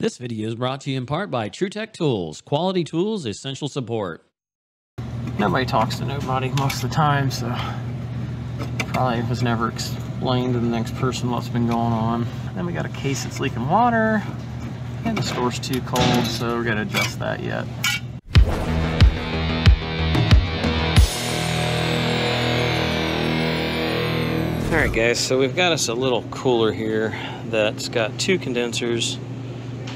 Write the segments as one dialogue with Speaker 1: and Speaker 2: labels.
Speaker 1: This video is brought to you in part by TruTech Tools, quality tools, essential support.
Speaker 2: Nobody talks to nobody most of the time, so probably was never explained to the next person what's been going on. Then we got a case that's leaking water, and the store's too cold, so we're gonna adjust that yet. Alright guys, so we've got us a little cooler here that's got two condensers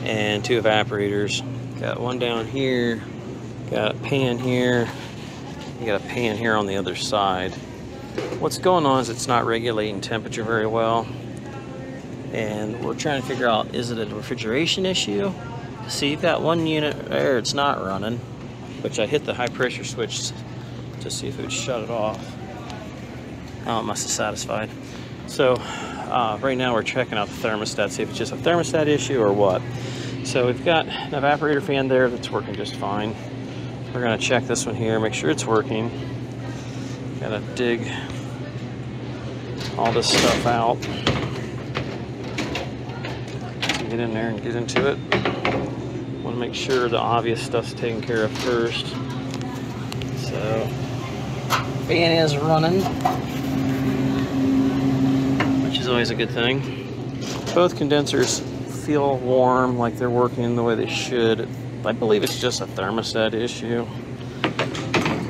Speaker 2: and two evaporators. Got one down here, got a pan here, you got a pan here on the other side. What's going on is it's not regulating temperature very well. And we're trying to figure out, is it a refrigeration issue? See, you've got one unit there, it's not running, which I hit the high pressure switch to see if it would shut it off. Oh, it must have satisfied. So uh, right now we're checking out the thermostat, see if it's just a thermostat issue or what. So we've got an evaporator fan there that's working just fine. We're gonna check this one here, make sure it's working. Gotta dig all this stuff out. Get in there and get into it. Wanna make sure the obvious stuff's taken care of first. So, fan is running which is always a good thing. Both condensers feel warm, like they're working the way they should. I believe it's just a thermostat issue,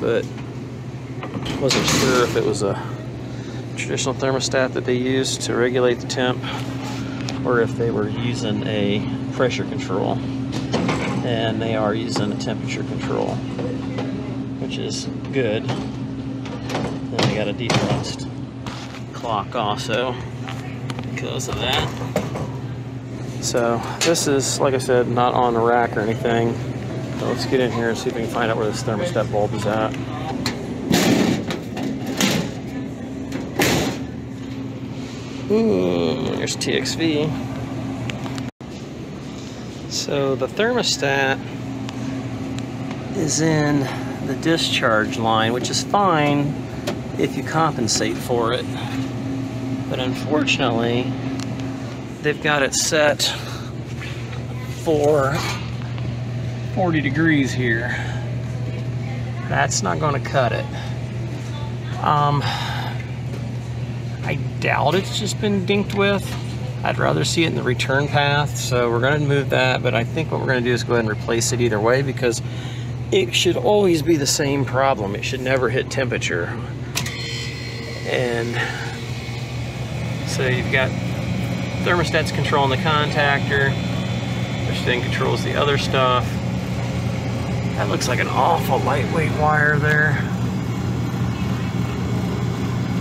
Speaker 2: but wasn't sure if it was a traditional thermostat that they used to regulate the temp or if they were using a pressure control. And they are using a temperature control, which is good. then they got a defrost clock also because of that. So this is, like I said, not on the rack or anything. Let's get in here and see if we can find out where this thermostat bulb is at. Ooh, there's TXV. So the thermostat is in the discharge line, which is fine if you compensate for it. But unfortunately, they've got it set for 40 degrees here. That's not going to cut it. Um, I doubt it's just been dinked with. I'd rather see it in the return path, so we're going to move that, but I think what we're going to do is go ahead and replace it either way because it should always be the same problem. It should never hit temperature. And so you've got thermostats controlling the contactor, which then controls the other stuff. That looks like an awful lightweight wire there.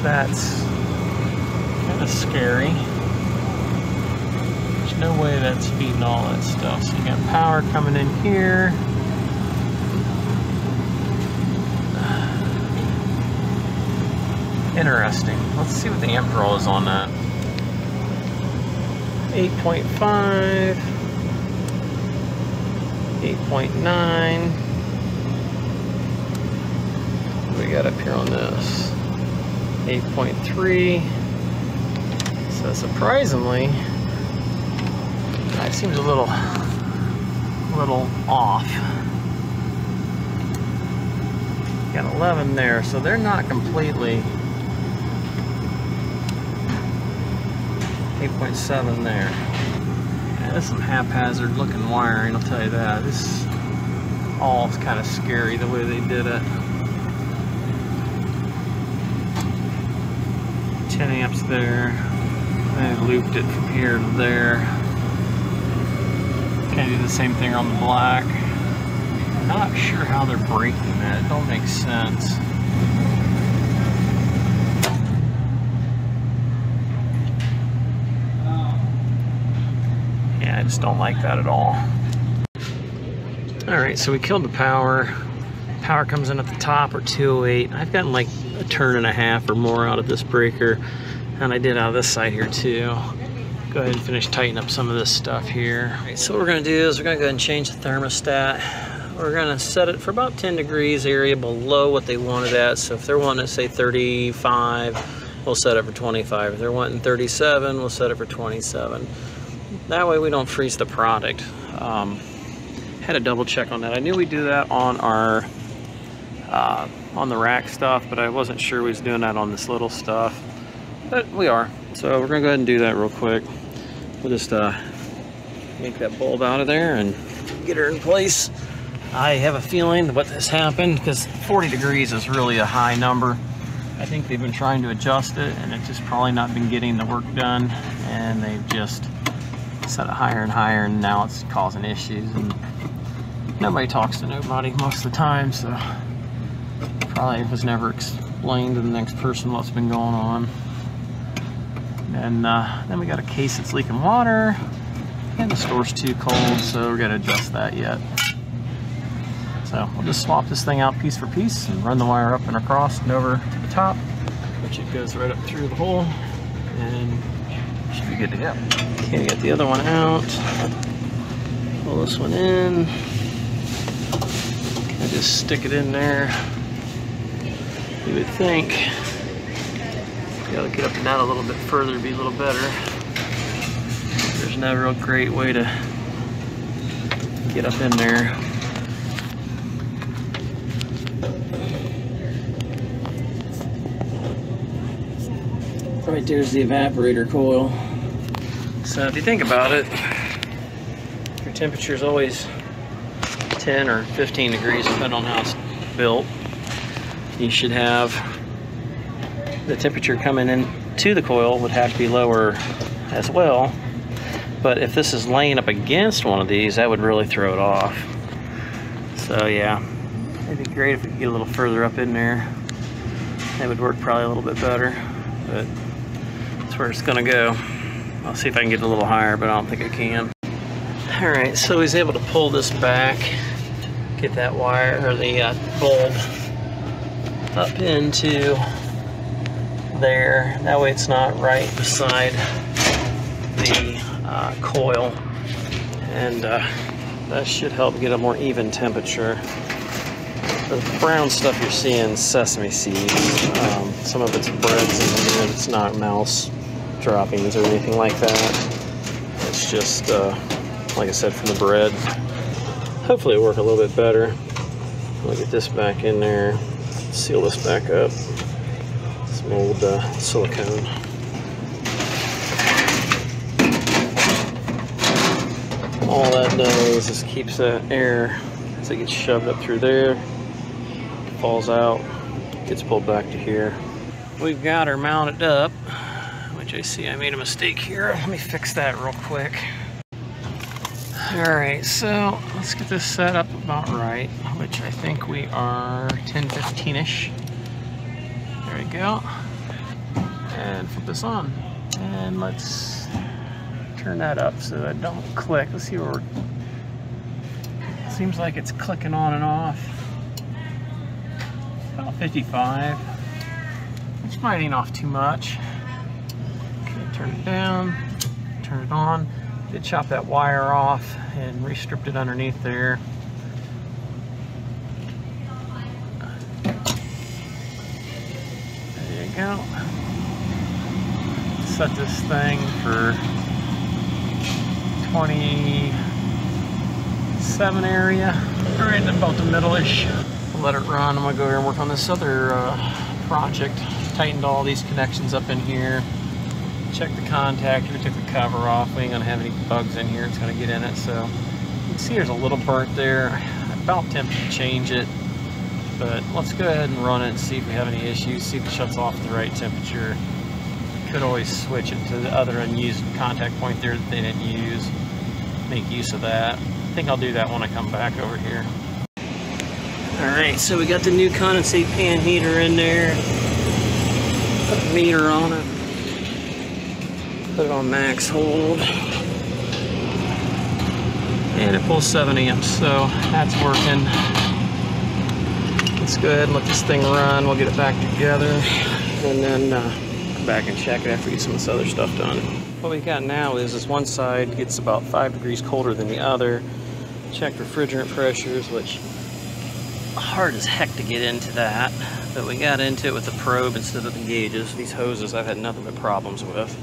Speaker 2: That's kind of scary. There's no way that's feeding all that stuff. So you got power coming in here. Interesting. Let's see what the amp roll is on that. 8.5, 8.9. we got up here on this? 8.3. So surprisingly, that seems a little, little off. Got 11 there, so they're not completely 8.7 there. Yeah, that's some haphazard looking wiring, I'll tell you that. This all is kind of scary the way they did it. 10 amps there. I looped it from here to there. Of do the same thing on the black. Not sure how they're breaking that. It don't make sense. I just don't like that at all. All right, so we killed the power. Power comes in at the top or 208. I've gotten like a turn and a half or more out of this breaker. And I did out of this side here too. Go ahead and finish tightening up some of this stuff here. So what we're gonna do is we're gonna go ahead and change the thermostat. We're gonna set it for about 10 degrees area below what they wanted at. So if they're wanting to say 35, we'll set it for 25. If they're wanting 37, we'll set it for 27 that way we don't freeze the product. Um, had to double check on that. I knew we do that on our uh, on the rack stuff, but I wasn't sure we was doing that on this little stuff. But we are. So we're gonna go ahead and do that real quick. We'll just uh, make that bulb out of there and get her in place. I have a feeling what this happened because 40 degrees is really a high number. I think they've been trying to adjust it and it's just probably not been getting the work done and they've just set it higher and higher and now it's causing issues and nobody talks to nobody most of the time so probably was never explained to the next person what's been going on. And uh, then we got a case that's leaking water and the store's too cold so we're gonna adjust that yet. So we'll just swap this thing out piece for piece and run the wire up and across and over to the top, which it goes right up through the hole and should be good to go. Okay, get the other one out. Pull this one in. I just stick it in there. You would think gotta get up and down a little bit further to be a little better. There's no real great way to get up in there. Right there's the evaporator coil. So if you think about it, your temperature is always 10 or 15 degrees, depending on how it's built. You should have the temperature coming in to the coil would have to be lower as well. But if this is laying up against one of these, that would really throw it off. So yeah, it'd be great if we could get a little further up in there. That would work probably a little bit better, but that's where it's gonna go. I'll see if I can get a little higher, but I don't think I can. All right, so he's able to pull this back, get that wire or the uh, bulb up into there. That way it's not right beside the uh, coil. And uh, that should help get a more even temperature. The brown stuff you're seeing sesame seeds. Um, some of it's breads here. It's not mouse droppings or anything like that. It's just, uh, like I said, from the bread. Hopefully it work a little bit better. I'll get this back in there, seal this back up. Some old uh, silicone. All that does is keeps that air as it gets shoved up through there, falls out, gets pulled back to here. We've got her mounted up, which I see I made a mistake here. Let me fix that real quick. All right, so let's get this set up about right, which I think we are 10, 15-ish. There we go. And flip this on. And let's turn that up so that don't click. Let's see where we're... Seems like it's clicking on and off. About 55. Which might ain't off too much. Turn it down, turn it on. Did chop that wire off and restripped it underneath there. There you go. Set this thing for 27 area, right about the middle-ish. Let it run. I'm gonna go here and work on this other uh, project. Tightened all these connections up in here. Check the contactor, We took the cover off. We ain't gonna have any bugs in here. It's gonna get in it. So you can see there's a little burnt there. I'm about tempted to change it, but let's go ahead and run it and see if we have any issues. See if it shuts off at the right temperature. Could always switch it to the other unused contact point there that they didn't use. Make use of that. I think I'll do that when I come back over here. All right, so we got the new condensate pan heater in there. Put a meter on it. Put it on max hold. And it pulls 7 amps, so that's working. Let's go ahead and let this thing run. We'll get it back together. And then uh, come back and check it after we get some of this other stuff done. What we got now is this one side gets about 5 degrees colder than the other. Check refrigerant pressures, which hard as heck to get into that. But we got into it with the probe instead of the gauges. These hoses I've had nothing but problems with.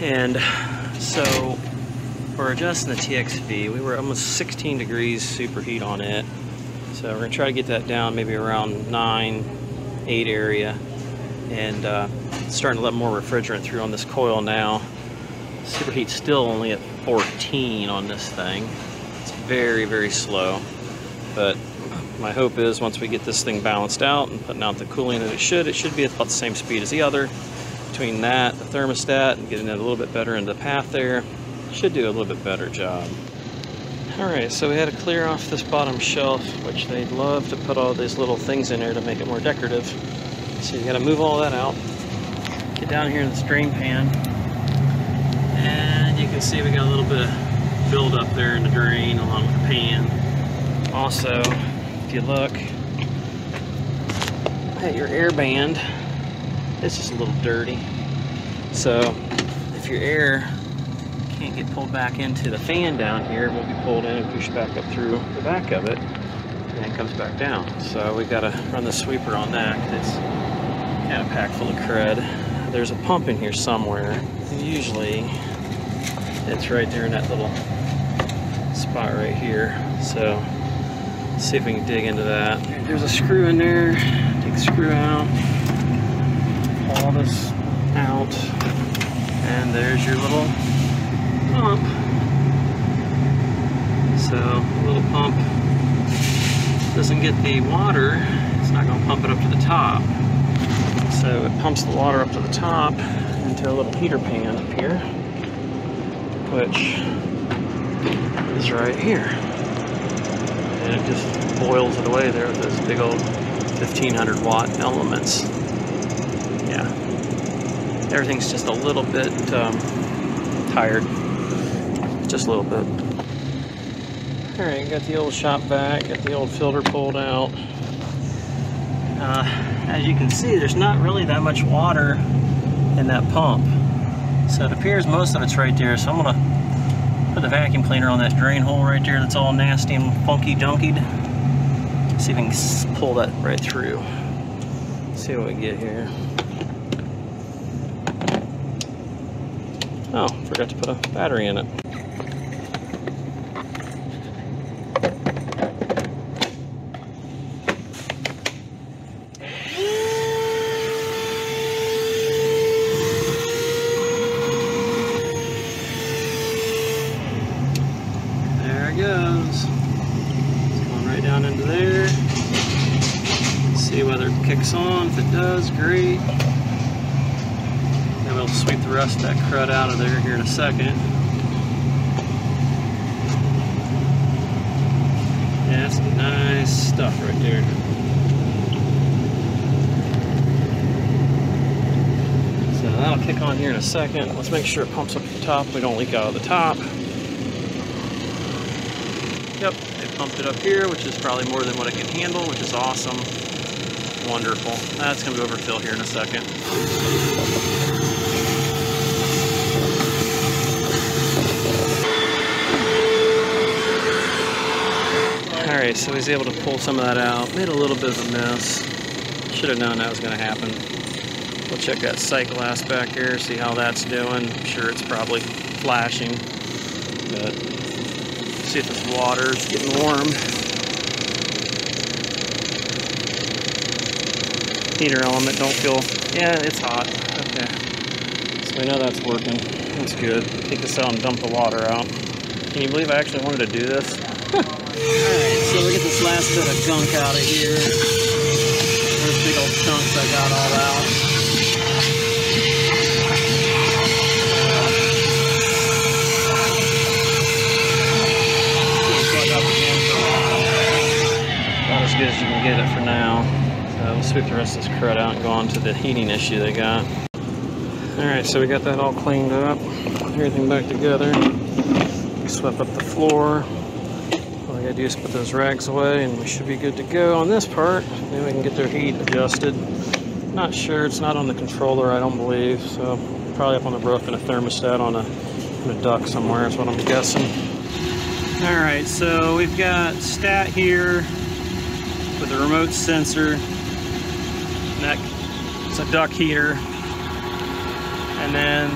Speaker 2: And so we're adjusting the TXV. We were almost 16 degrees superheat on it. So we're gonna try to get that down maybe around nine, eight area. And uh, starting to let more refrigerant through on this coil now. Superheat's still only at 14 on this thing. It's very, very slow. But my hope is once we get this thing balanced out and putting out the cooling that it should, it should be about the same speed as the other. Between that, the thermostat, and getting it a little bit better into the path there, should do a little bit better job. Alright, so we had to clear off this bottom shelf, which they'd love to put all these little things in there to make it more decorative. So you gotta move all that out. Get down here in this drain pan. And you can see we got a little bit of build up there in the drain along with the pan. Also, if you look at your air band, it's just a little dirty. So if your air can't get pulled back into the fan down here, it will be pulled in and pushed back up through the back of it and then comes back down. So we gotta run the sweeper on that it's kind of packed full of crud. There's a pump in here somewhere. Usually it's right there in that little spot right here. So see if we can dig into that. There's a screw in there. Take the screw out. All this out. And there's your little pump. So, little pump doesn't get the water, it's not going to pump it up to the top. So it pumps the water up to the top into a little heater pan up here, which is right here. And it just boils it away there with those big old 1500 watt elements. Everything's just a little bit um, tired just a little bit. All right, got the old shop vac, got the old filter pulled out. Uh, as you can see, there's not really that much water in that pump. So it appears most of it's right there. So I'm gonna put the vacuum cleaner on that drain hole right there that's all nasty and funky dunkied. See if we can pull that right through. See what we get here. Oh, forgot to put a battery in it goes. It's going right down into there. See whether it kicks on. If it does, great. Then we'll sweep the rest of that crud out of there here in a second. Yeah, that's nice stuff right there. So that'll kick on here in a second. Let's make sure it pumps up the top. We don't leak out of the top. Yep, it pumped it up here, which is probably more than what it can handle, which is awesome. Wonderful. That's going to overfill here in a second. Alright, so he's able to pull some of that out. Made a little bit of a mess. Should have known that was going to happen. We'll check that cycle aspect here, see how that's doing. I'm sure it's probably flashing, but see if this water's getting warm. Heater element don't feel, yeah, it's hot. Okay. So we know that's working. That's good. Take this out and dump the water out. Can you believe I actually wanted to do this? Alright, so we get this last bit of gunk out of here. There's big old chunks I got all out. Plug up again for About as good as you can get it for now. So we'll sweep the rest of this crud out and go on to the heating issue they got. Alright, so we got that all cleaned up. Everything back together. We Swept up the floor. All I gotta do is put those rags away and we should be good to go on this part. Then we can get their heat adjusted. Not sure, it's not on the controller, I don't believe. So probably up on the roof in a thermostat on a, in a duct somewhere is what I'm guessing. All right, so we've got stat here with a remote sensor. And that, it's a duct heater. And then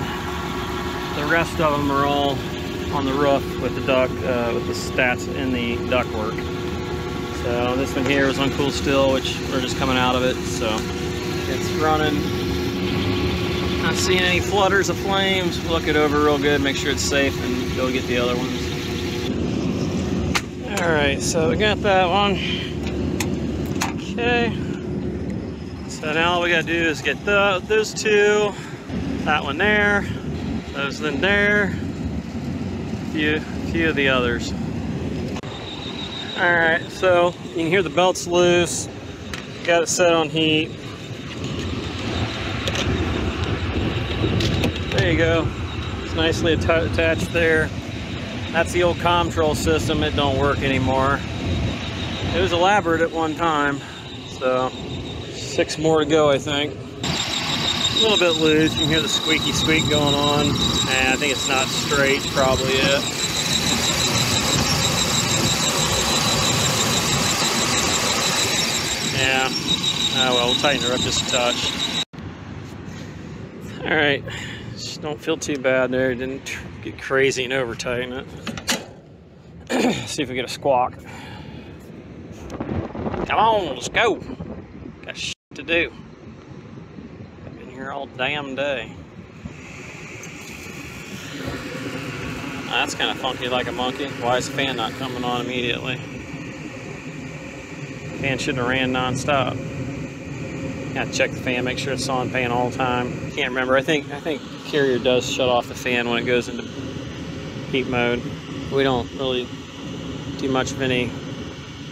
Speaker 2: the rest of them are all on the roof with the duct, uh, with the stats in the ductwork. So this one here was on cool still, which we're just coming out of it. So it's running. Not seeing any flutters of flames. Look it over real good, make sure it's safe, and go get the other ones. All right, so we got that one. Okay. So now all we gotta do is get the, those two, that one there, those then there, a few, few of the others. All right, so you can hear the belt's loose. Got it set on heat. There you go. It's nicely atta attached there. That's the old Comtrol system. It don't work anymore. It was elaborate at one time. So six more to go, I think. A little bit loose. You can hear the squeaky squeak going on. And I think it's not straight, probably it. Yeah. Oh well, we'll tighten her up just a touch. All right. Just don't feel too bad there. Didn't get crazy and over tighten it. See if we get a squawk. Come on, let's go. Got shit to do. Been here all damn day. That's kind of funky like a monkey. Why is the fan not coming on immediately? Fan shouldn't have ran non-stop. Gotta check the fan, make sure it's on fan all the time. Can't remember. I think I think Carrier does shut off the fan when it goes into heat mode. We don't really do much of any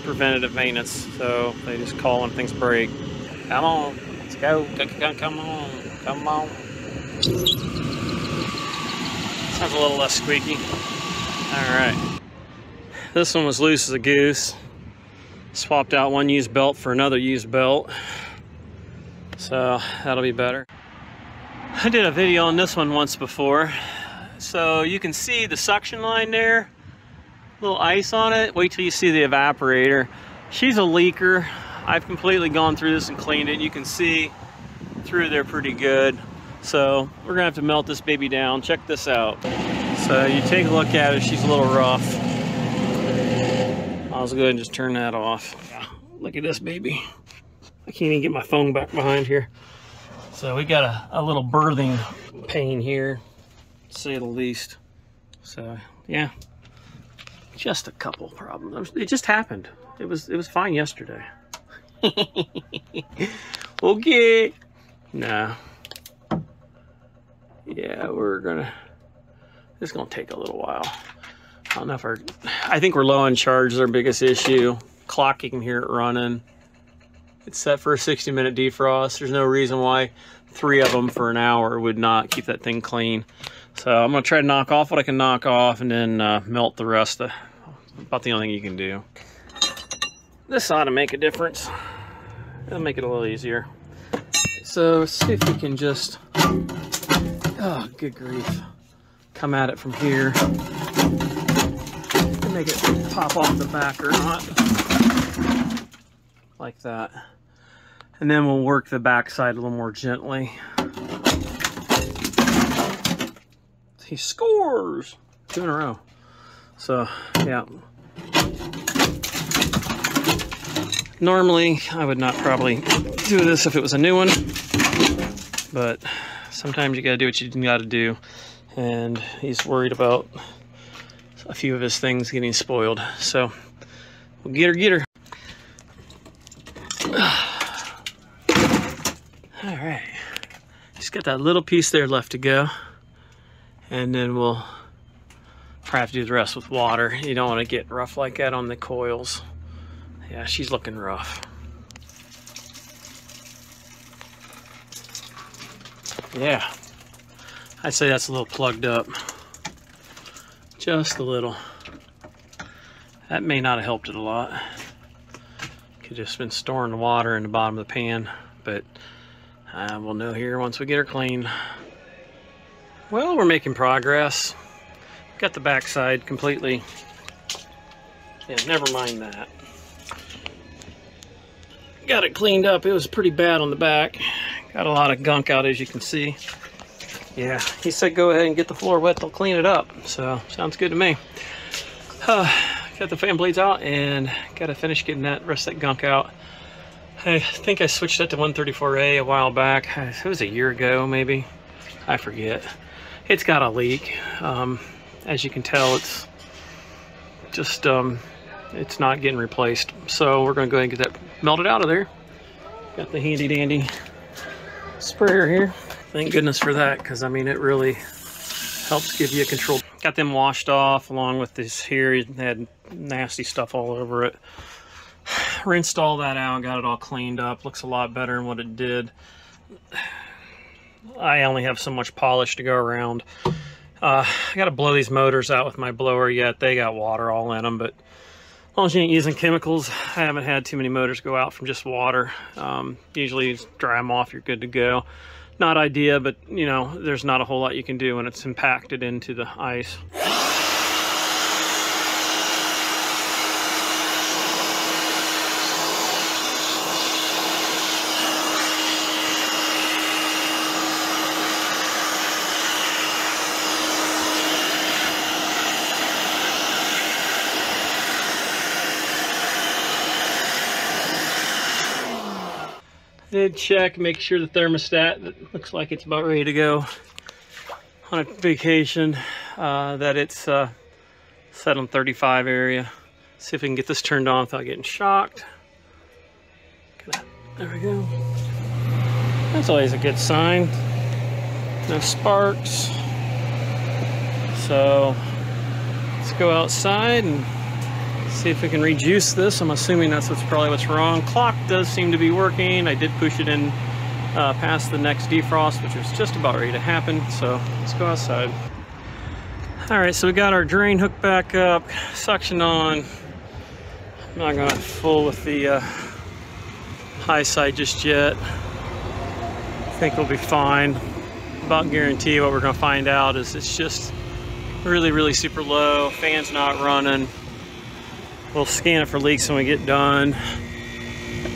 Speaker 2: preventative maintenance, so they just call when things break. Come on, let's go. Come on, come on. Sounds a little less squeaky. All right. This one was loose as a goose. Swapped out one used belt for another used belt. So that'll be better. I did a video on this one once before. So you can see the suction line there. Little ice on it. Wait till you see the evaporator. She's a leaker. I've completely gone through this and cleaned it. You can see through there pretty good. So we're gonna have to melt this baby down. Check this out. So you take a look at it, she's a little rough. I'll go ahead and just turn that off. Look at this baby. I can't even get my phone back behind here. So we got a, a little birthing pain here, to say the least. So yeah, just a couple problems. It just happened. It was it was fine yesterday. okay. Nah. Yeah, we're gonna. It's gonna take a little while. I don't know if our. I think we're low on charge. Is our biggest issue. Clock, you can hear it running. It's set for a 60 minute defrost. There's no reason why three of them for an hour would not keep that thing clean. So I'm gonna try to knock off what I can knock off and then uh, melt the rest. Of, about the only thing you can do. This ought to make a difference. It'll make it a little easier. So see if we can just, oh, good grief. Come at it from here. And make it pop off the back or not. Like that. And then we'll work the back side a little more gently. He scores! Two in a row. So, yeah. Normally, I would not probably do this if it was a new one, but sometimes you gotta do what you gotta do. And he's worried about a few of his things getting spoiled. So, we'll get her, get her. All right, just got that little piece there left to go. And then we'll probably have to do the rest with water. You don't want to get rough like that on the coils. Yeah, she's looking rough. Yeah, I'd say that's a little plugged up. Just a little. That may not have helped it a lot. Could just been storing the water in the bottom of the pan, but uh, we'll know here once we get her clean. Well, we're making progress. Got the backside completely. Yeah, never mind that. Got it cleaned up. It was pretty bad on the back. Got a lot of gunk out as you can see. yeah, he said go ahead and get the floor wet. They'll clean it up. So sounds good to me. Uh, got the fan blades out and got to finish getting that rest of that gunk out. I think I switched that to 134A a while back. It was a year ago, maybe. I forget. It's got a leak. Um, as you can tell, it's just um, it's not getting replaced. So we're going to go ahead and get that melted out of there. Got the handy dandy sprayer here. Thank goodness for that, because I mean, it really helps give you a control. Got them washed off along with this here. It had nasty stuff all over it. Rinsed all that out, got it all cleaned up. Looks a lot better than what it did. I only have so much polish to go around. Uh, I got to blow these motors out with my blower yet. They got water all in them, but as long as you ain't using chemicals, I haven't had too many motors go out from just water. Um, usually dry them off, you're good to go not idea, but you know, there's not a whole lot you can do when it's impacted into the ice. Did check, make sure the thermostat looks like it's about ready to go on a vacation, uh, that it's uh, set on 35 area. See if we can get this turned on without getting shocked. There we go. That's always a good sign. No sparks. So let's go outside and see if we can rejuice this. I'm assuming that's what's probably what's wrong. Clock does seem to be working. I did push it in uh, past the next defrost, which was just about ready to happen. So let's go outside. All right, so we got our drain hooked back up, suction on. I'm not gonna full with the uh, high side just yet. I think we'll be fine. About guarantee what we're gonna find out is it's just really, really super low. Fan's not running. We'll scan it for leaks when we get done.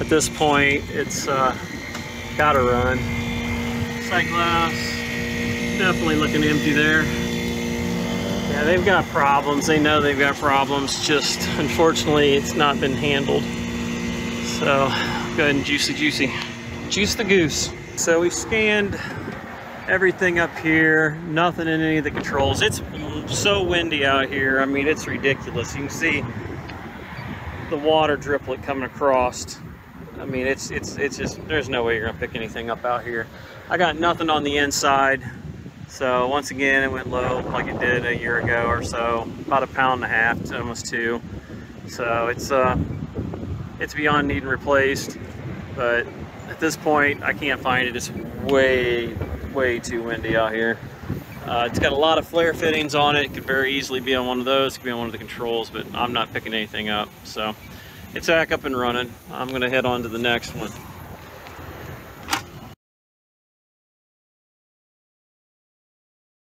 Speaker 2: At this point, it's uh, gotta run. Sight glass, definitely looking empty there. Yeah, they've got problems. They know they've got problems, just unfortunately it's not been handled. So, go ahead and juicy juicy. Juice the goose. So we scanned everything up here, nothing in any of the controls. It's so windy out here. I mean, it's ridiculous. You can see the water driplet coming across. I mean, it's it's it's just there's no way you're gonna pick anything up out here. I got nothing on the inside, so once again it went low like it did a year ago or so, about a pound and a half to almost two. So it's uh it's beyond needing replaced, but at this point I can't find it. It's way way too windy out here. Uh, it's got a lot of flare fittings on it. It could very easily be on one of those. It could be on one of the controls, but I'm not picking anything up. So it's back up and running. I'm going to head on to the next one.